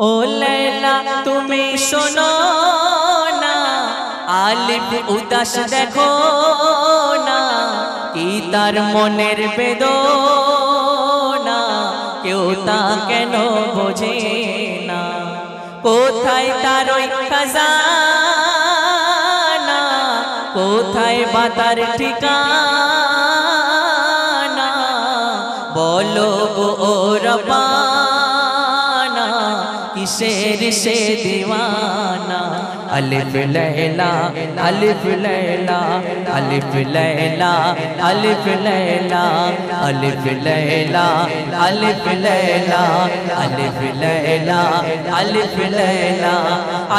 ও লেলা তুমি শোনো না। আলিফ উদাস দেখো। কি তার মনের বেদনা? কেউ তা কেন বোঝে না। কোথায় তার ওই খাজানা? কোথায় বাতার ঠিকানা? বলো গো ও शेर से दीवाना। अलिफ लैला अलिफ लैला अलिफ लैला अलिफ लैला अलिफ लैला अलिफ लैला अलिफ लैला अलिफ लैला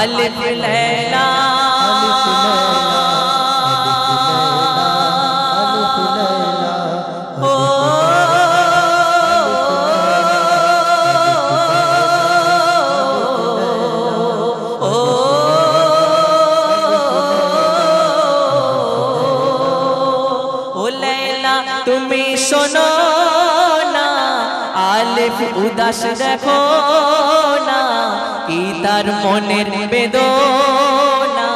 अलिफ लैला। উদাস দেখো না, কি তার মনের বেদনা?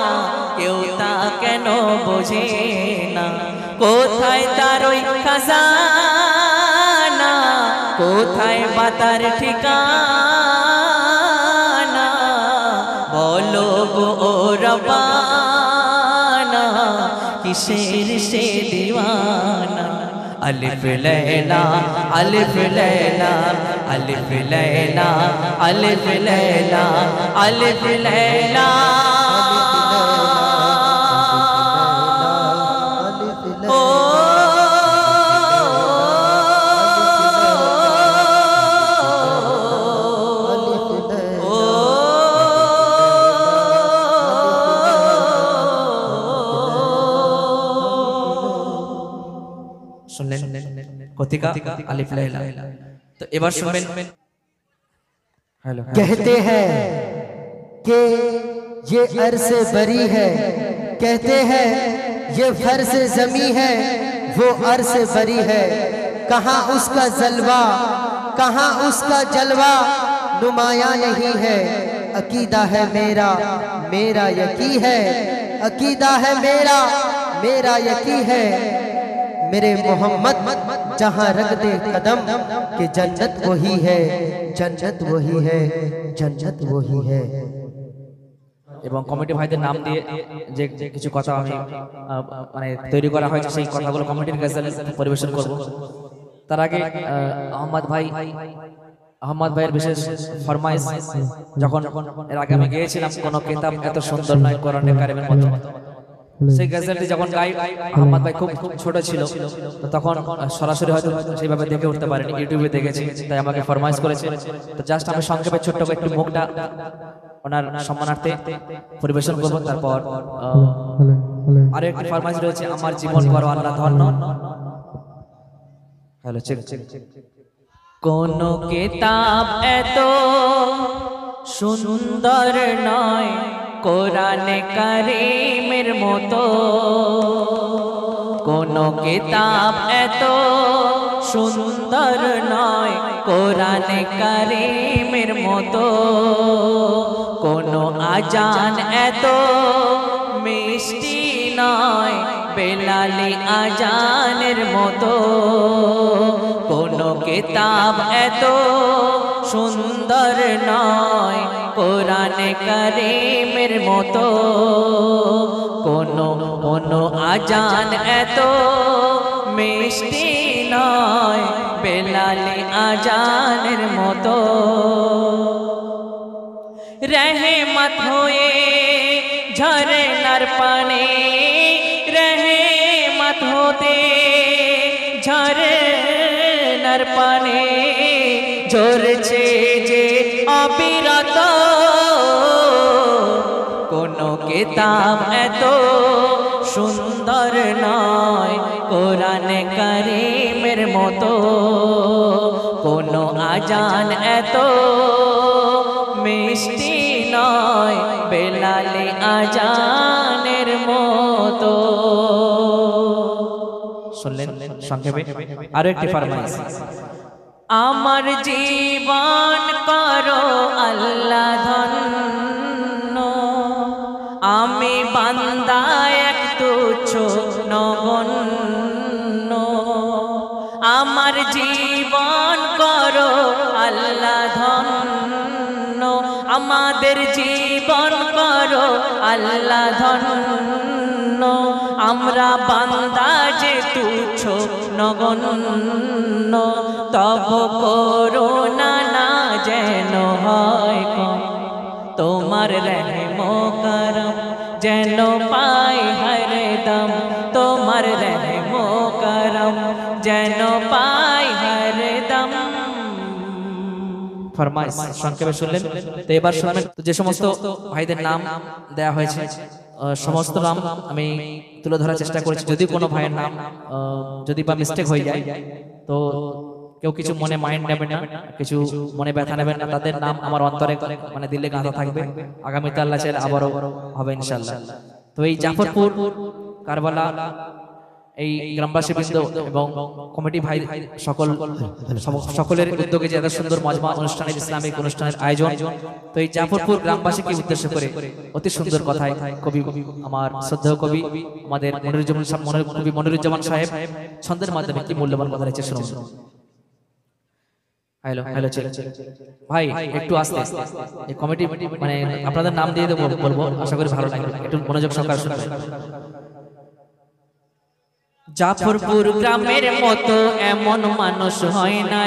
কেউ তা কেন বোঝে না? কোথায় তার ওই খাজানা? কোথায় বা তার ঠিকানা? বলো গো রবানা কিসের সে দিওয়ানা? ألف ليلى ألف ليلى अलिफ लैला अलिफ लैला अलिफ लैला। सुन लें। कतिका अलिफ लैला। তো এবার শুনবেন হ্যালো कहते हैं कि ये अर्श बरी है कहते हैं ये फर्श जमी है वो अर्श बरी है कहाँ उसका जलवा कहाँ उसका जलवा नुमाया नहीं है अकीदा है मेरा मेरा यकी है अकीदा है मेरा मेरा यकी है मेरे मोहम्मद जहाँ रख दे कदम कि जन्नत वही है जन्नत वही है जन्नत वही है এবং কমিটি ভাইদের নাম দিয়ে যে যে কিছু কথা আমি আহ, মানে তৈরি করা হয়েছে সেই কথাগুলো কমিটির কাছে পরিবেশন করব তার আগে আহ, আহমদ ভাই আহমদ ভাইয়ের বিশেষ ফরমাইশ যখন এর আগে আমি গিয়েছিলাম কোন কিতাব এত সুন্দর নয় কোরআনে কারিমের মতো সেই গজলটি যখন গাই আহমদ ভাই খুব খুব ছোট ছিল তো তখন সরাসরি হয়তো সেইভাবে দেখে উঠতে পারেনি ইউটিউবে দেখেছি তাই আমাকে ফরমাইশ করেছে। তো জাস্ট আমি সংক্ষেপে ছোট্ট করে একটু মুখটা ওনার সম্মানার্থে পরিবেশন করব তারপর আরও একটি ফরমাইশ রয়েছে আমার জীবন করো আল্লাহ ধন্য। হ্যালো চেক কোন কিতাব এত সুন্দর নয়। কোরআনে কারিমের মতো। কোন কিতাব এত সুন্দর নয় কোরআনে কারিমের মতো। কোন আজান এত মিষ্টি নয় বেলালি আজানের মতো। কোন কিতাব এত সুন্দর নয়, কোরআনে কারিমের মতো। কোনো কোনো আজান এত মিষ্টি নয়, বেলালি আজানের মতো। রহমত হয়ে ঝরনার পানে, রহমত হতে ঝরনার পানে ঝরছে যে অবিরত। কোন কিতাব এত সুন্দর নয়, কোরআন কারিমের মতো। কোনো আজান এত মিষ্টি নয়, বেলালে আজানের মতো। শুনলেন? সংক্ষেপে। আরও একটি ফরমাইশ। আমার জীবন করো আল্লাহ ধন্য। আমি বান্দা এক তুচ্ছ নগণ্য আমার জীবন করো আল্লাহ ধন্য। আমাদের জীবন করো আল্লাহ ধন্য। আমরা বান্দা যে তুচ্ছ নগণ্য, তব করোনা না যেন হয় কম। তোমার রহম করম যেন পাই হরদম তোমার রহম করম যেন পাই হরদম ফরমাইশ, সংক্ষেপে শুনলেন। তো এবার শুনবেন তো যে সমস্ত ভাইদের নাম দেয়া হয়েছে। সমস্ত নাম আমি তুলে ধরার চেষ্টা করেছি। যদি কোনো ভাইয়ের নাম যদি বা মিস্টেক হয়ে যায়, তো কেউ কিছু মনে মাইন্ড নেবে না, কিছু মনে ব্যথা নেবেন না। তাদের নাম আমার অন্তরে মানে দিলে গাঁথা থাকবে। আগামীতে আল্লাহ আবারও হবে ইনশাল্লাহ তো এই জাফরপুর, কারবালা এই গ্রামবাসী বৃন্দ এবং কমিটি ভাই সকল সকলের উদ্যোগে যে এত সুন্দর মজমা অনুষ্ঠানের ইসলামিক অনুষ্ঠানের আয়োজন তো এই জাফরপুর গ্রামবাসীকে উদ্দেশ্য করে অতি সুন্দর কথায় কবি আমার শ্রদ্ধেয় কবি আমাদের মনিরুজ্জামান সাহেব কবি মনিরুজ্জামান সাহেব ছন্দের মাধ্যমে কি মূল্যবান কথা রয়েছে শুনুন। হ্যালো হ্যালো ভাই একটু আস্তে। এই কমিটি মানে আপনাদের নাম দিয়ে দেবো বলব আশা করি ভালো লাগবে। একটু মনোযোগ সহকারে শুনবেন। জাফরপুর গ্রামের মতো এমন মানুষ হয় না।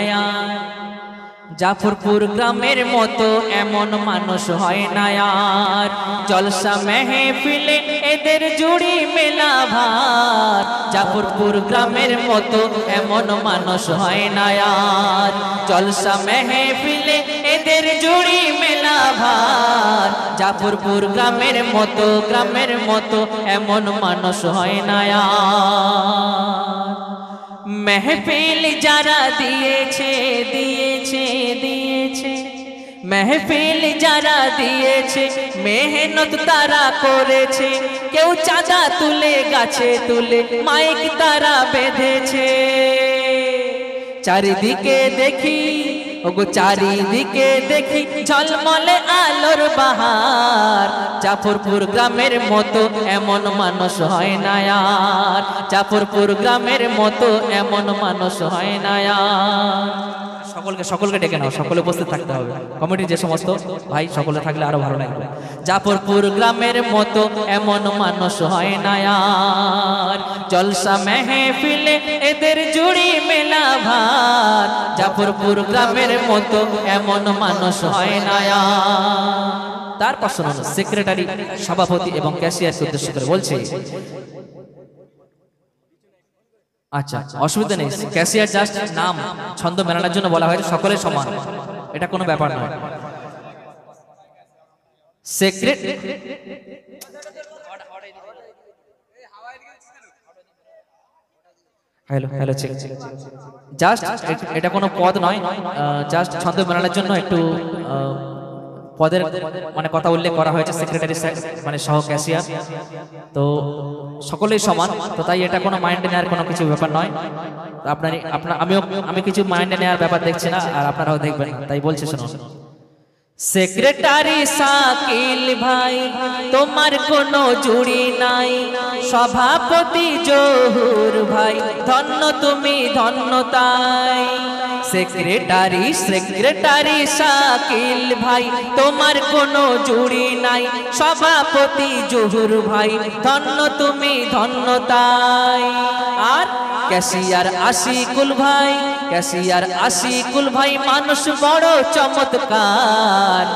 জাফরপুর গ্রামের মতো এমন মানুষ হয় না আর। জলসা মেহফিলে এদের জুড়ি মেলা ভার। জাফরপুর গ্রামের মতো এমন মানুষ হয় না আর। জলসা মেহফিলে এদের জুড়ি মেলা ভার। জাফরপুর গ্রামের মতো গ্রামের মতো এমন মানুষ হয় না আর। মেহফিল যারা দিয়েছে দিয়েছে দিয়েছে। মেহফিল যারা দিয়েছে, মেহনত তারা করেছে। কেউ চাঁদা তুলে, গাছে তুলে, মাইক তারা বেঁধেছে। চারিদিকে দেখি ওগো চারিদিকে দেখি ঝলমলে আলোর বাহার। জাফরপুর গ্রামের মতো এমন মানুষ হয় না আর। জাফরপুর গ্রামের মতো এমন মানুষ হয় না আর। সকলকে সকলকে ডেকে নাও, সকলে উপস্থিত থাকতে হবে। কমিটির যে সমস্ত ভাই, সকলে থাকলে আরও ভালো লাগবে জাফরপুর গ্রামের মতো এমন মানুষ হয় না আর। জলসা মেহফিলে এদের জুড়ি মেলা ভার। জাফরপুর গ্রামের মতো এমন মানুষ হয় না আর। তারপর শুনুন সেক্রেটারি, সভাপতি এবং ক্যাশিয়ারকে উদ্দেশ্য করে বলছে আচ্ছা অসুবিধা নেই। ক্যাশিয়ার জাস্ট নাম ছন্দ মেলানোর জন্য বলা হয়েছে সকলের সমান। এটা কোনো ব্যাপার নয়। সেক্রেট হ্যালো হ্যালো জাস্ট এটা কোনো পদ নয় জাস্ট ছন্দ মেলানোর জন্য একটু পদের মানে কথা উল্লেখ করা হয়েছে সেক্রেটারি মানে সহ ক্যাশিয়ার তো সকলেই সমান, তো তাই এটা কোনো মাইন্ডে নেওয়ার কোনো কিছু ব্যাপার নয়। তো আপনার আপনার আমিও, আমি কিছু মাইন্ডে নেওয়ার ব্যাপার দেখছি না, আর আপনারাও দেখবেন, তাই বলছি শুনুন। সেক্রেটারি শাকিল ভাই, তোমার কোনো জুড়ি নাই। সভাপতি জহুর ভাই, ধন্য তুমি, ধন্য তাই। সেক্রেটারি সেক্রেটারি শাকিল ভাই তোমার কোনো জুড়ি নাই। সভাপতি জহুর ভাই, ধন্য তুমি, ধন্য তাই। আর ক্যাশিয়ার আশিকুল ভাই, ক্যাশিয়ার আশিকুল ভাই, মানুষ বড় চমৎকার।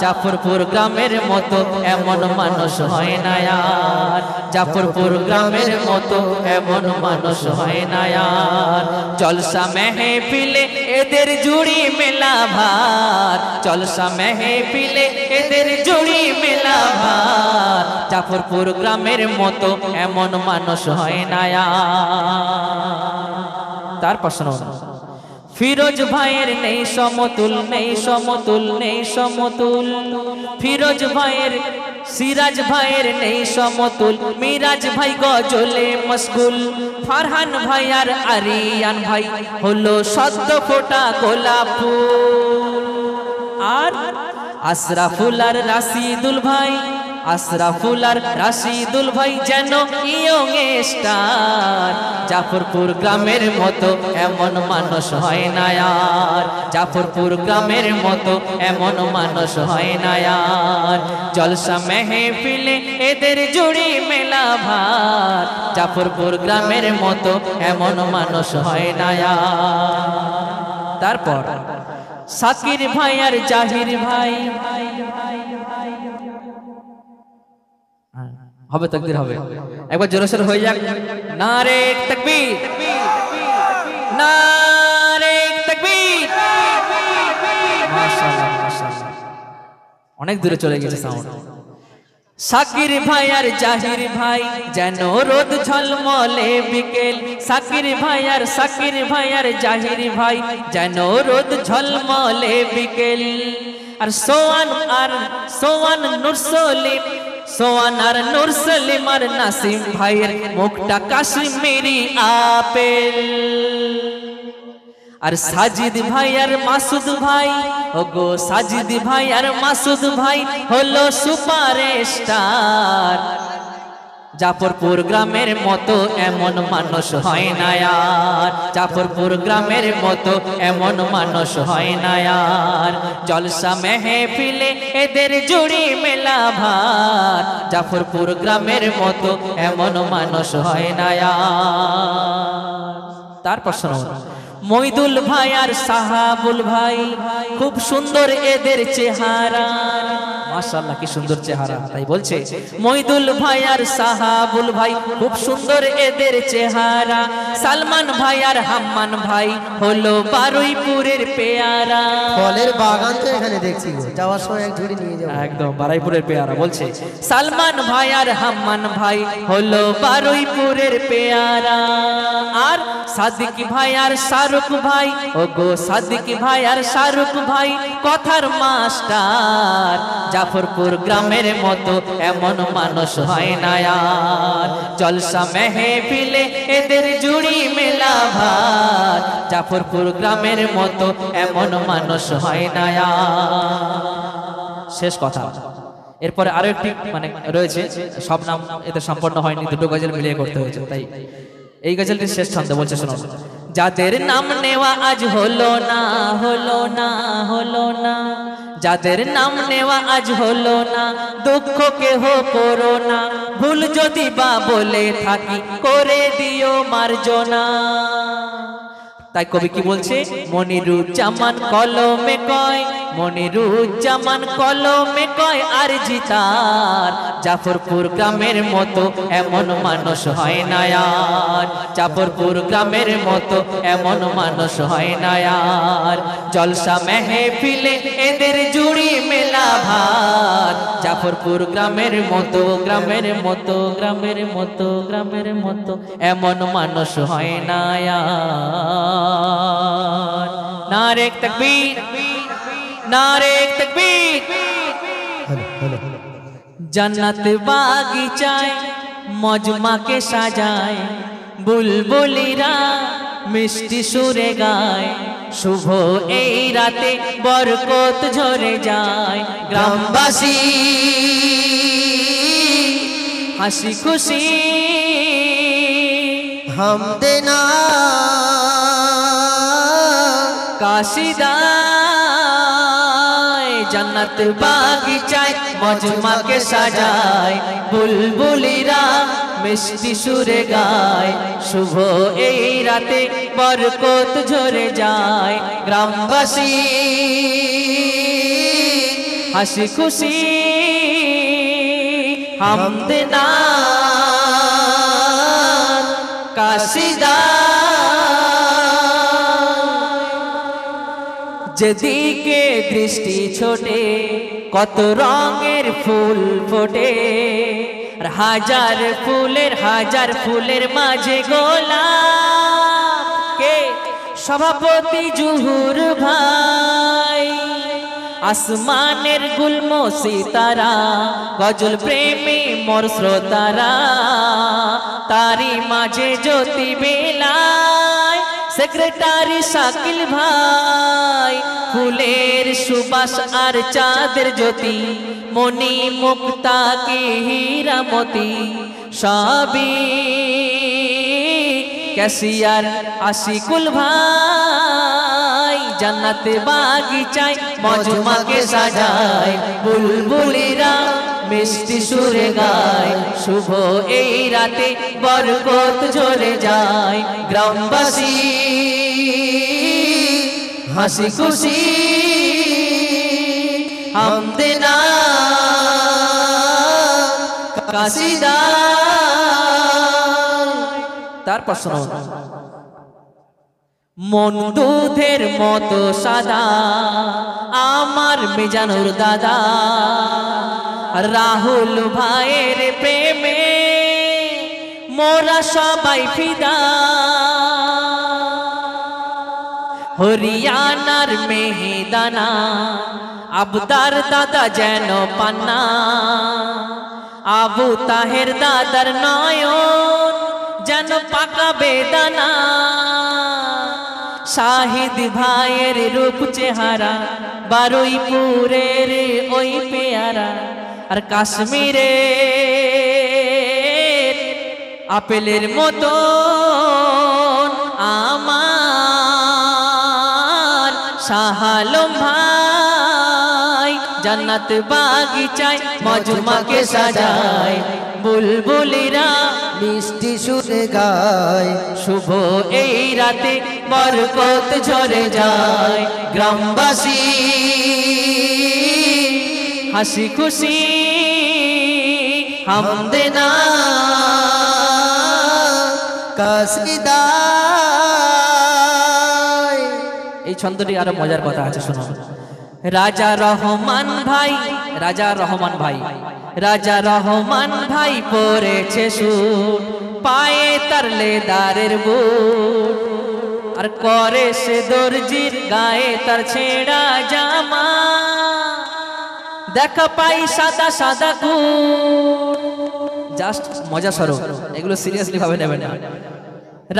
জাফরপুর গ্রামের মতো এমন মানুষ হয় না আর জাফরপুর গ্রামের মতো এমন মানুষ হয় না আর জলসা মেহফিলে এদের জুড়ি মেলা ভার জলসা মেহফিলে এদের জুড়ি মেলা ভার জাফরপুর গ্রামের মতো এমন মানুষ হয় না আর তারপর শুনুন ফিরোজ ভাইয়ের নেই সমতুল নেই সমতুল নেই সমতুল। ফিরোজ ভাইয়ের, সিরাজ ভাইয়ের নেই সমতুল। মিরাজ ভাই গজলে মশগুল। ফারহান ভাই আর আরিয়ান ভাই হলো সদ্য ফোটা গোলাপ আর আশরাফুল আর রাশিদুল ভাই আশরাফুল আর রাশিদুল ভাই যেন ইয়ং স্টার জাফরপুর গ্রামের মতো এমন মানুষ হয় না আর। জাফরপুর গ্রামের মতো এমন মানুষ হয় না আর। জলসা মেহফিলে এদের জুড়ি মেলা ভার। জাফরপুর গ্রামের মতো এমন মানুষ হয় না আর। তারপর সাকির ভাই আর জাহির ভাই। হবে তকদির হবে। একবার জোরসোর হয়ে যাক। তকবীর। নারে তকবীর। মাশাআল্লাহ মাশাআল্লাহ। অনেক দূরে চলে গেছে সাউন্ড সাকির ভাই আর জাহির ভাই, যেন রোদ ঝলমলে বিকেল। সাকির ভাই আর সাকির ভাই আর জাহির ভাই, যেন রোদ ঝলমলে বিকেল। আর সোয়ান আর সোয়ান নুরসলিম সোয়ান নূর সলিমার নাসিম ভাইয়ের মুখটা কাশ্মীরি আপেল। আর সাজিদ ভাই আর মাসুদ ভাই ও গো সাজিদ ভাই আর মাসুদ ভাই হলো সুপারে স্টার জাফরপুর গ্রামের মতো এমন মানুষ হয় না আর। জাফরপুর গ্রামের মতো এমন মানুষ হয় না আর। জলসা মেহফিলে এদের জুড়ি মেলা ভার। জাফরপুর গ্রামের মতো এমন মানুষ হয় না আর। তারপর শোনো মইদুল ভাই আর সাহাবুল ভাই খুব সুন্দর এদের চেহারা। মাশাআল্লাহ কি সুন্দর চেহারা তাই বলছে। মইদুল ভাই আর সাহাবুল ভাই খুব সুন্দর এদের চেহারা। সালমান ভাই আর হাম্মান ভাই হলো বারুইপুরের পেয়ারা। ফলের বাগান তো এখানে দেখছি যাওয়ার সময় এক ঝুড়ি নিয়ে যাব। একদম বারাইপুরের পেয়ারা বলছে। সালমান ভাই আর হাম্মান ভাই হলো বারুইপুরের পেয়ারা। আর সাদিক ভাই আর শাহরুখ ভাই। ও গো সাদিক ভাই আর শাহরুখ ভাই, কথার মাস্টার। জাফরপুর গ্রামের মতো এমন মানুষ হয় না আর। জলসা মেহফিলে এদের জুড়ি মেলা ভার। জাফরপুর গ্রামের মতো এমন মানুষ হয় না শেষ কথা। এরপরে আরও একটি মানে রয়েছে, সব নাম এতে সম্পন্ন হয়নি, দুটো গজল মিলিয়ে করতে হয়েছে, তাই এই গজলটি শেষ ছন্দ বলছে শোনো যাদের নাম নেওয়া আজ হলো না হলো না হলো না। যাদের নাম নেওয়া আজ হলো না দুঃখ কেহ করো না। ভুল যদি বা বলে থাকি করে দিও মার্জনা। তাই কবি কি বলছে? মনিরুজ্জামান কলমে কয়, মনিরুজ্জামান কলমে কয়, আর জিতার জাফরপুর গ্রামের মতো এমন মানুষ হয় না আর। জাফরপুর গ্রামের মতো এমন মানুষ হয় না আর। জলসা মেহফিলে এদের জুড়ি মেলা ভার। জাফরপুর গ্রামের মতো গ্রামের মতো গ্রামের মতো গ্রামের মতো এমন মানুষ হয় না আর। আকবার নারে তকবীর নারে তকবীর। জান্নাত বাগিচায় মজমাকে সাজায়, বুলবুলিরা মিষ্টি সুরে গায়। শুভ এই রাতে বরকত ঝরে যায়। গ্রামবাসী হাসি খুশি হাম দেনা কাশিদায় জান্নাত বাগিচায়, মজমাকে সাজায়, বুলবুলিরা মিষ্টি সুরে গায়। শুভ এই রাতে বরকত ঝরে যায়, গ্রামবাসী হাসি খুশি, হামদে না কাশিদা যেদিকে দৃষ্টি ছোটে, কত রঙের ফুল ফোটে। হাজার ফুলের হাজার ফুলের মাঝে গোলাপ। কে? সভাপতি জুহুর ভাই। আসমানের গুলম সিতারা, গজল প্রেমী মোর শ্রোতারা। তারি মাঝে জ্যোতি বেলায় সেক্রেটারি শাকিল ভাই, ফুলের সুবাস আর চাঁদের জ্যোতি মনি মুক্তা কি হীরামতি সবই ক্যাশিয়ার আশিকুল ভাই, জান্নাতে বাগিচায় মজমাকে সাজায়, বুলবুলিরা মিষ্টি সুরে গায়। শুভ এই রাতে বরকত ঝরে যায়। গ্রামবাসী, হাসি খুশি, হামদে না কাশিদা তারপর মন দুধের মতো সাদা, আমার মেজানুর দাদা। রাহুল ভাইয়ের প্রেমে মোরা সবাই ফিদা। হরিয়ানার মেহেদানা আবদার দাদা যেন পান্না। আবু তাহের দাদার নয়ন যেন পাকা বেদানা। শাহিদ ভাইয়ের রূপ চেহারা, বারুইপুরের ওই পেয়ারা। আর কাশ্মীরে আপেলের মতো আমার শাহালম ভাই জান্নাত বাগিচায় মজমাকে সাজায়, বুলবুলিরা মিষ্টি সুরে গায়, শুভ এই রাতে বরকত ঝরে যায়। গ্রামবাসী হাসি খুশি হামদে না কাসিদায় এই ছন্দটি আরও মজার কথা আছে, শোনো। রাজা রহমান ভাই, রাজা রহমান ভাই, রাজা রহমান ভাই পরেছে সুট পায়ে তার লেদারের বুট। আর করে সে দর্জির গায়ে তার ছেঁড়া জামা। দেখা পাই সাদা সাদা জাস্ট মজা স্বরূপ এগুলো সিরিয়াসলি ভাবে নেবেন না।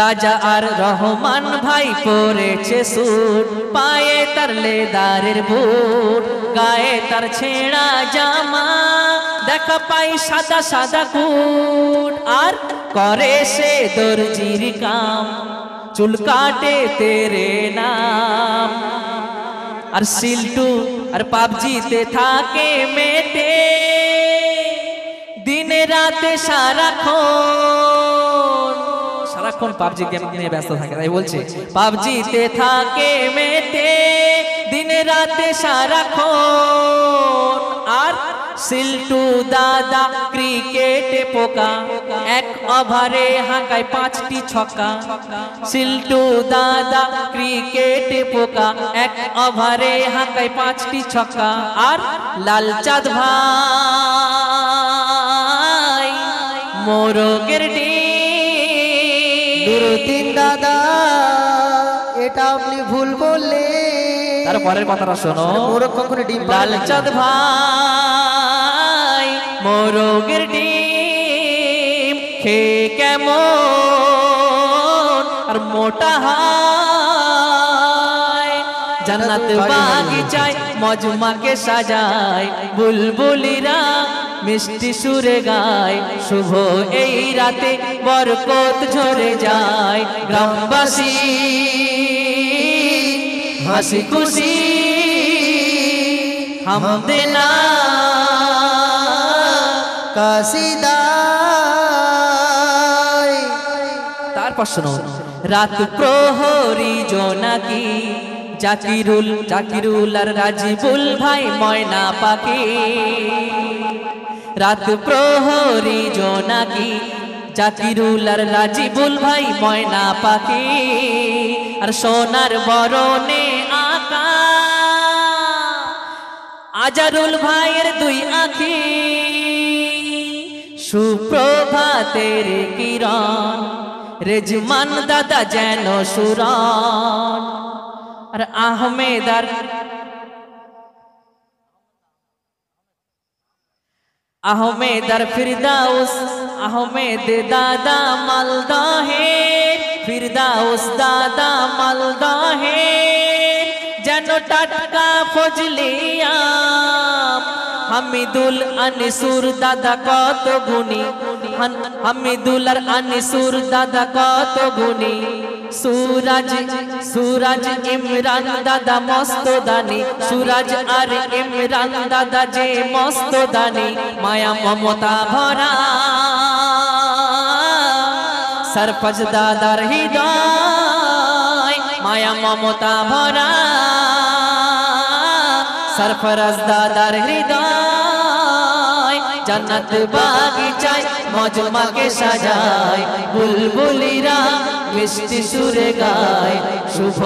রাজা আর রহমান ভাই পরেছে সুট পায়ে তার লেদারের বুট, গায়ে তার ছেঁড়া জামা। দেখা পাই সাদা সাদা কুট আর করে সে দর্জির কাম। চুল কাটে তেরে নাম। আর সিলটু আর পাবজিতে থাকে মেতে দিনে রাতে সারাক্ষণ সারাক্ষণ পাবজি গেম নিয়ে ব্যস্ত থাকে তাই বলছে, পাবজিতে থাকে মেতে দিনে রাতে সারাক্ষণ সিল্টু দাদা ক্রিকেটে পোকা। এক ওভারে হাঁকায় পাঁচটি ছক্কা। সিল্টু দাদা ক্রিকেটে পোকা। এক ওভারে হাঁকায় পাঁচটি ছক্কা। আর লাল চাঁদ ভাই মোরগের ডিম। দাদা এটা আপনি ভুল বললে তার পরের কথাটা শোনো। মোরগ কখনো ডিম লাল? চাঁদ ভাই। মোরগের ডিম খে কেমন? আর মোটা হয় জান্নাত বাগিচায় মজমাকে সাজায় বুলবুলিরা মিষ্টি সুরে গায়। শুভ এই রাতে বরকত ঝরে যায় গ্রামবাসী হাসি খুশি হামদে না কাসিদায় তারপর শোনো। রাত প্রহরী জোনাকি জাকিরুল জাকিরুল আর রাজিবুল ভাই ময়না পাখি। রাত প্রহরী জোনাকি জাকিরুল আর রাজিবুল ভাই ময়না পাখি। আর সোনার বরণে আকা আজারুল ভাইয়ের দুই আখি। সুপ্রভাতের কিরণ, রেজমান দাদা যেন সুরন আর আহমেদ আর আহমেদ আর ফিরদাউস, আহমেদ দাদা মালদাহের, ফিরদাউস দাদা মালদাহের, যেন টাটকা ফজলিয়া হামিদুল আনিসুর দাদা কত গুণী? হান- হামিদুল আর আনিসুর দাদা কত গুণী? সুরাজ সুরাজ ইমরান দাদা মস্ত দানি। সুরাজ আর ইমরান দাদা যে মস্ত দানি। মায়া মমতা ভরা। সরপজ দাদার হৃদয় মায়া মমতা ভরা। সরফরাজ দাদার হৃদয় জান্নাত বাগিচায় মজমাকে সাজায় বুলবুলিরা মিষ্টি সুরে গায়। শুভ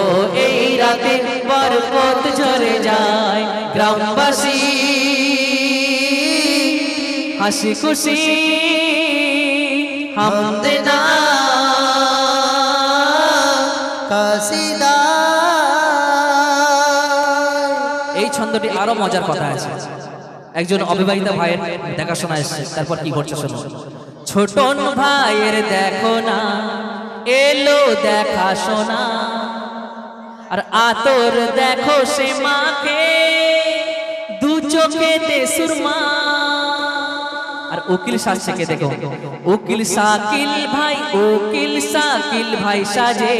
এই রাতে বরকত ঝরে যায়, গ্রামবাসী হাসি খুশি হামদে কাসিদা। এই ছন্দটি আরও মজার কথা আছে। একজন অবিবাহিত ভাইয়ের দেখাশোনা এসছে তারপর কি করছে শোনো। ছোটন ভাইয়ের দেখো না এলো দেখাশোনা আর আতর দেখো সে মাকে দু চোখেতে সুরমা। আর উকিল সাজছে দেখো? উকিল সাকিল ভাই উকিল সাকিল ভাই সাজে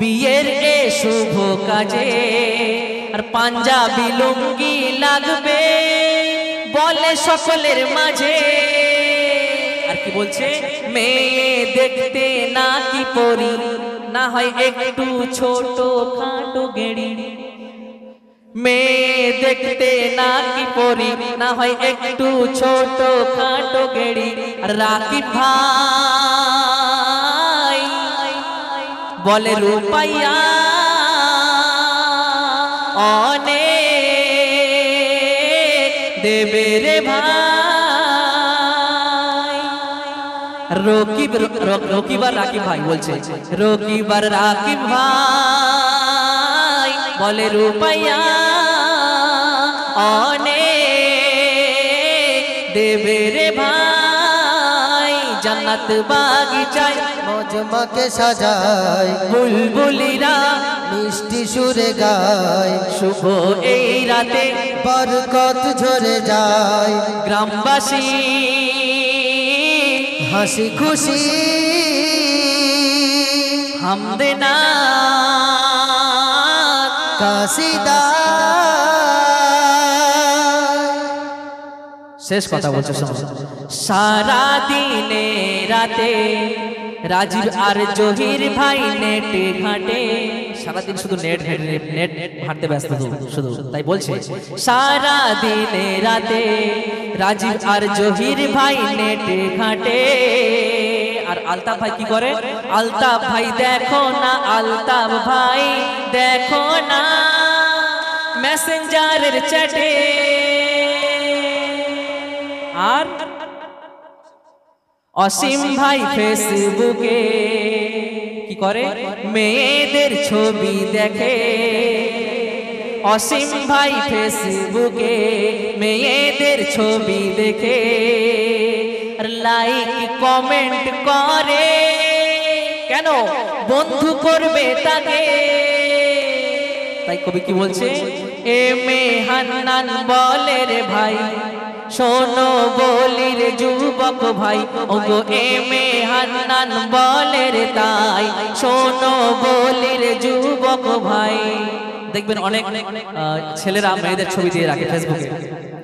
বিয়ের এ শুভ কাজে। আর পাঞ্জাবি লুঙ্গি লাগবে বলে সকলের মাঝে। আর কি বলছে? মেয়ে দেখতে না কি পরি, না হয় একটু ছোট খাটো গেড়ি। মেয়ে দেখতে না কি পরি, না হয় একটু ছোট খাটো গেড়ি রাকি ভাই বলে রূপাইয়া, অনেক দেবে রে ভাই। রকিব রকিবার রাকিব ভাই বলছে, রকিবার রাকিব ভাই বলে রূপাইয়া, অনেক দেবে রে ভাই। জান্নাত বাগিচায় মজমাকে সাজায়, বুলবুলিরা মিষ্টি সুরে গায়। শুভ এই রাতে বরকত ঝরে যায়। গ্রামবাসী হাসি খুশি। হামদে না। কাসিদা শেষ কথা বলছে সারা দিনে রাতে রাজীব আর জহির ভাই নেট ঘাটে সারাদিন শুধু নেট ঘাটে নেট ঘাটতে ব্যস্ত শুধু তাই বলছে। সারা দিনে রাতে রাজীব আর জহির ভাই নেট ঘাটে। আর আলতাফ ভাই কি করে? আলতাফ ভাই দেখো না আলতাফ ভাই দেখো না। মেসেঞ্জারের চ্যাটে আর অসীম ভাই ফেসবুকে কি করে? মেয়েদের ছবি দেখে। অসীম ভাই ফেসবুকে মেয়েদের ছবি দেখে। লাইক কমেন্ট করে। কেন? বন্ধু করবে তাকে। তাই কবি কি বলছে? এ মে হান্নান বলে রে ভাই। শোনো বলি রে যুবক ভাই, ওগো এমে হান্নান বলে রে তাই। শোনো বলি রে যুবক ভাই। দেখবেন অনেক ছেলেরা মেয়েদের ছবি দিয়ে রাখে ফেসবুকে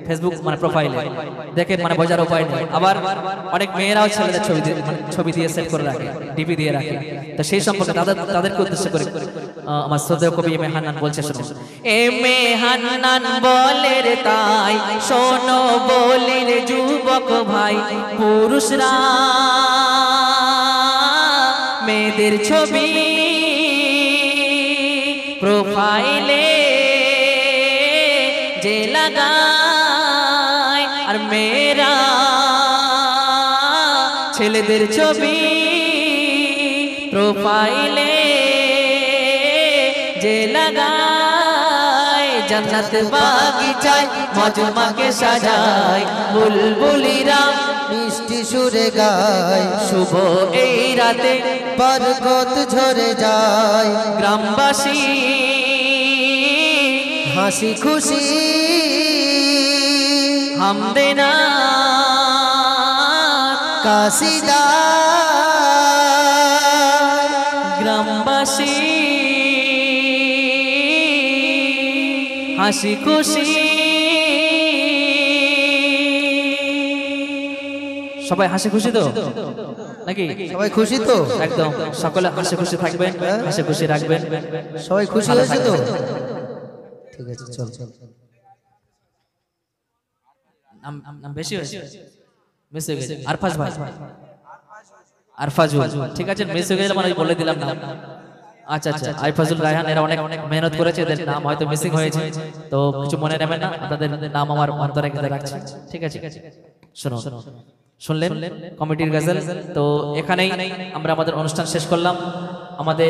ফেসবুক মানে প্রোফাইলে দেখে মানে বোঝার উপায় নেই। আবার অনেক মেয়েরাও ছেলেদের ছবি মানে ছবি দিয়ে সেট করে রাখে ডিপি দিয়ে রাখে। তো সেই সম্পর্কে তাদের তাদেরকে উদ্দেশ্য করে আমার শ্রদ্ধেয় কবি এম হান্নান বলছে, শোনো। এম হান্নান বলে রে তাই, শোনো বলি রে যুবক ভাই, পুরুষরা মেয়েদের ছবি প্রোফাইলে যে লাগায়। আর মেয়েরা ছেলেদের ছবি প্রোফাইলে যে লাগায় জান্নাত বাগিচায়, মজমাকে সাজায়, বুলবুলিরা মিষ্টি সুরে গায়। শুভ এই রাতে বরকত ঝরে যায়, গ্রামবাসী হাসি খুশি হামদেনা কাশিদা গ্রামবাসী হাসি খুশি সবাই হাসি খুশি তো? নাকি? সবাই খুশি তো? একদম। সকলে হাসি খুশি থাকবেন হাসি খুশি রাখবেন। সবাই খুশি হয়েছে তো? ঠিক আছে চল চল। নাম নাম বেশি হয়েছে? মিস হয়ে গেছে। আরফাজ ভাই। আরফাজুল ঠিক আছে মিস হয়ে গেলে মানে বলে দিলাম না আচ্ছা আচ্ছা। আরফাজুল রায়হান এরা অনেক অনেক মেহনত করেছে। এদের নাম হয়তো মিসিং হয়েছে। তো কিছু মনে নেবেন না? আপনাদের নাম আমার অন্তরে গেঁথে রাখছি। ঠিক আছে। শোনো শুনলেন? কমিটির গাজল। তো এখানেই আমরা আমাদের অনুষ্ঠান শেষ করলাম। আমাদের